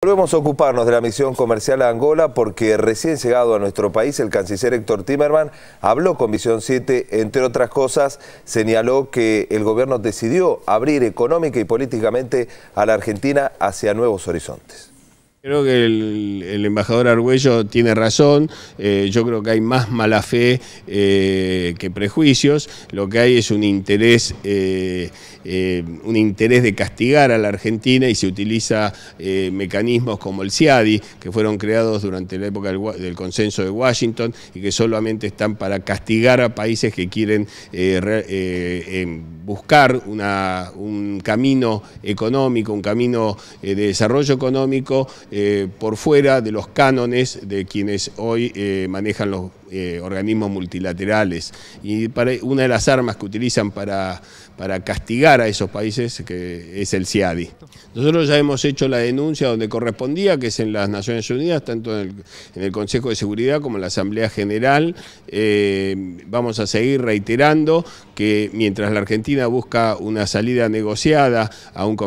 Volvemos a ocuparnos de la misión comercial a Angola porque recién llegado a nuestro país el canciller Héctor Timerman habló con Visión 7, entre otras cosas señaló que el gobierno decidió abrir económica y políticamente a la Argentina hacia nuevos horizontes. Creo que el, embajador Argüello tiene razón, eh, yo creo que hay más mala fe eh, que prejuicios, lo que hay es un interés, eh, un interés de castigar a la Argentina y se utiliza mecanismos como el CIADI, que fueron creados durante la época del, consenso de Washington y que solamente están para castigar a países que quieren buscar un camino económico, un camino de desarrollo económico eh, por fuera de los cánones de quienes hoy eh, manejan los eh, organismos multilaterales. Y una de las armas que utilizan para, para castigar a esos países que es el CIADI. Nosotros ya hemos hecho la denuncia donde correspondía, que es en las Naciones Unidas, tanto en el, Consejo de Seguridad como en la Asamblea General. vamos a seguir reiterando que mientras la Argentina busca una salida negociada a un conflicto,